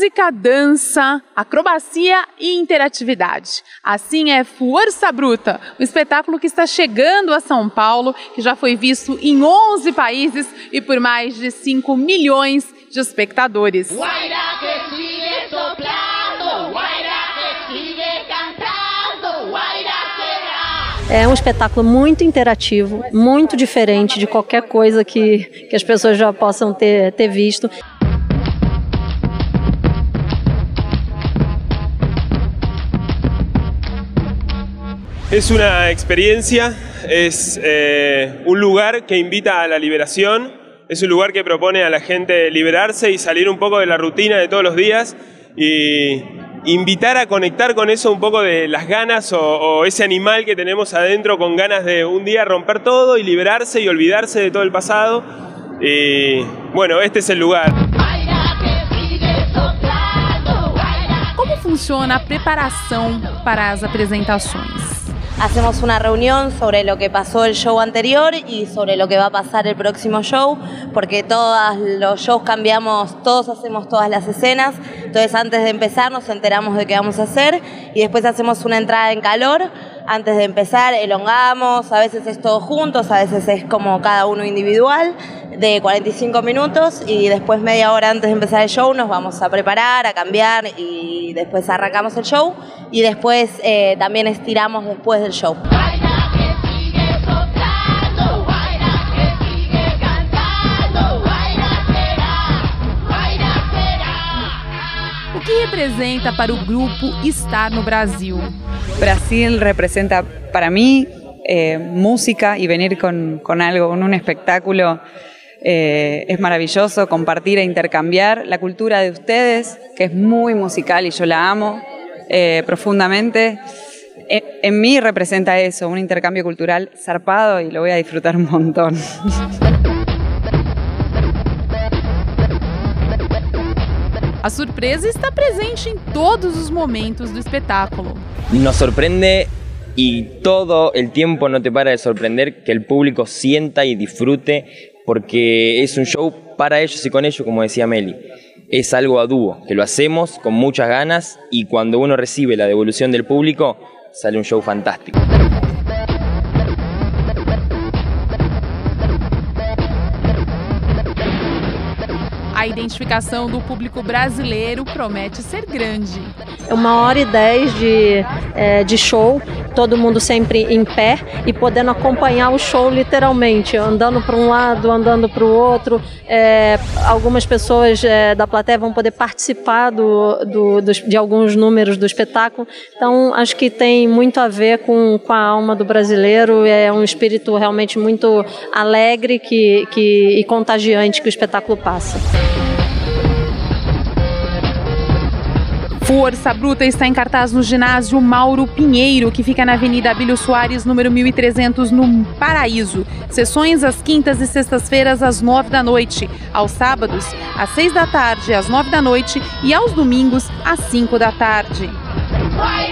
música, dança, acrobacia e interatividade. Assim é Força Bruta, o espetáculo que está chegando a São Paulo, que já foi visto em 11 países e por mais de 5 milhões de espectadores. É um espetáculo muito interativo, muito diferente de qualquer coisa que, que as pessoas já possam ter, ter visto. Es una experiencia, es eh, un lugar que invita a la liberación, es un lugar que propone a la gente liberarse y salir un poco de la rutina de todos los días y invitar a conectar con eso un poco de las ganas o, ese animal que tenemos adentro con ganas de un día romper todo y liberarse y olvidarse de todo el pasado. Y bueno, este es el lugar. ¿Cómo funciona a preparación para las presentaciones? Hacemos una reunión sobre lo que pasó el show anterior y sobre lo que va a pasar el próximo show, porque todos los shows cambiamos, todos hacemos todas las escenas, entonces antes de empezar nos enteramos de qué vamos a hacer y después hacemos una entrada en calor, antes de empezar elongamos, a veces es todos juntos, a veces es como cada uno individual, de 45 minutos y después media hora antes de empezar el show nos vamos a preparar, a cambiar y después arrancamos el show y después eh, también estiramos después del show. Representa para o grupo estar no Brasil? Brasil representa para mí eh, música y venir con, con algo, con un espectáculo eh, es maravilloso compartir e intercambiar la cultura de ustedes, que es muy musical y yo la amo eh, profundamente. E, en, mí representa eso, un intercambio cultural zarpado y lo voy a disfrutar un montón. A surpresa está presente en todos los momentos del espectáculo. Nos sorprende y todo el tiempo no te para de sorprender que el público sienta y disfrute porque es un show para ellos y con ellos, como decía Meli. Es algo a dúo, que lo hacemos con muchas ganas y cuando uno recibe la devolución del público, sale un show fantástico. A identificação do público brasileiro promete ser grande. É uma hora e dez de, é, de show, todo mundo sempre em pé e podendo acompanhar o show literalmente, andando para um lado, andando para o outro. É, algumas pessoas é, da plateia vão poder participar do, do, dos, de alguns números do espetáculo. Então, acho que tem muito a ver com, com a alma do brasileiro. É um espírito realmente muito alegre que, que, e contagiante que o espetáculo passa. Força Bruta está em cartaz no ginásio Mauro Pinheiro, que fica na Avenida Abílio Soares, número 1300, no Paraíso. Sessões às quintas e sextas-feiras, às nove da noite. Aos sábados, às seis da tarde, às nove da noite. E aos domingos, às cinco da tarde. Vai